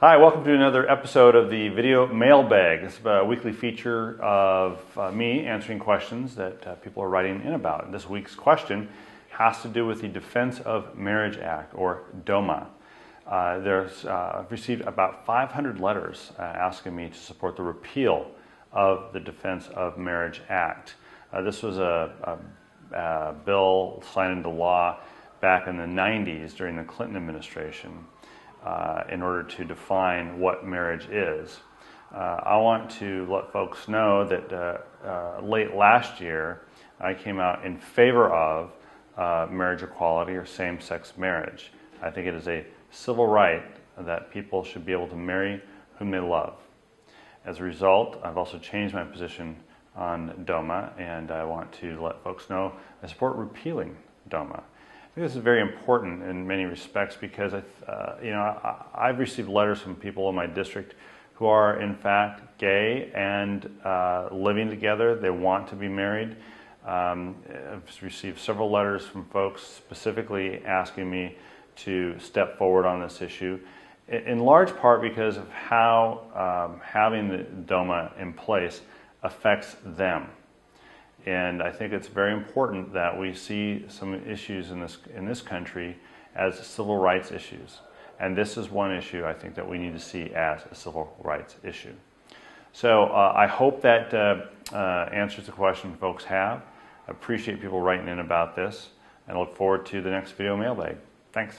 Hi, welcome to another episode of the Video Mailbag. It's a weekly feature of uh, me answering questions that uh, people are writing in about. This week's question has to do with the Defense of Marriage Act, or DOMA. Uh, there's, uh, I've received about 500 letters uh, asking me to support the repeal of the Defense of Marriage Act. Uh, this was a, a, a bill signed into law back in the 90s during the Clinton administration uh, in order to define what marriage is. Uh, I want to let folks know that uh, uh late last year I came out in favor of marriage equality or same sex marriage. I think it is a civil right that people should be able to marry whom they love. As a result, I've also changed my position on DOMA, and I want to let folks know I support repealing DOMA this is very important in many respects because uh, you know I, have received letters from people in my district who are in fact gay and uh, living together. They want to be married. Um, I've received several letters from folks specifically asking me to step forward on this issue, in large part because of how um, having the DOMA in place affects them. And I think it's very important that we see some issues in this, in this country as civil rights issues. And this is one issue I think that we need to see as a civil rights issue. So uh, I hope that uh, uh, answers the question folks have. I appreciate people writing in about this and look forward to the next video mailbag. Thanks.